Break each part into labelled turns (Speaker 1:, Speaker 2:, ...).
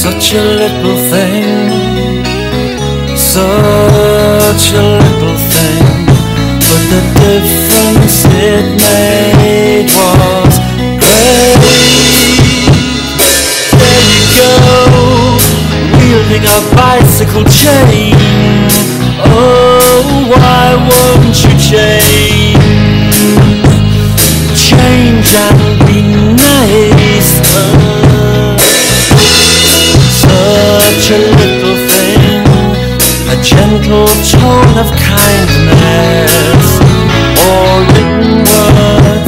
Speaker 1: Such a little thing, such a little thing. But the difference it made was great. There you go, wielding a bicycle chain. tone of kindness or written words.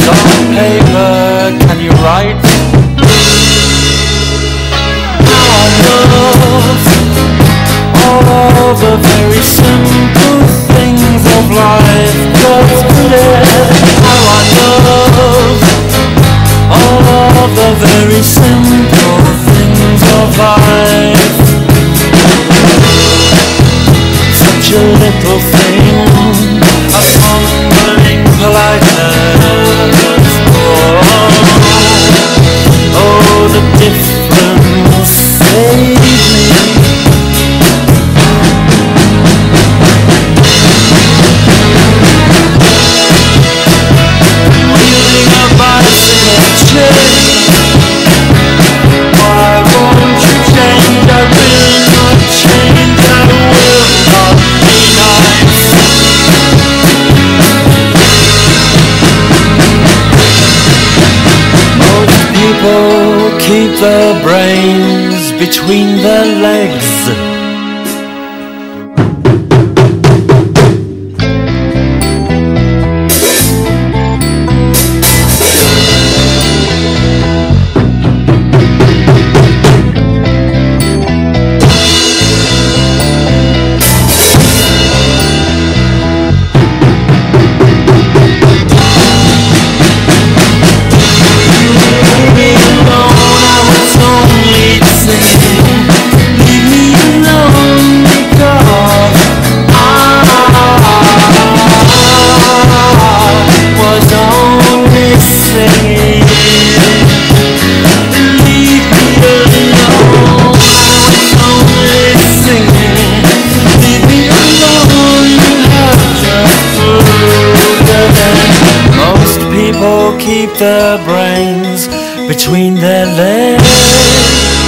Speaker 1: keep the brains between the legs. keep their brains between their legs.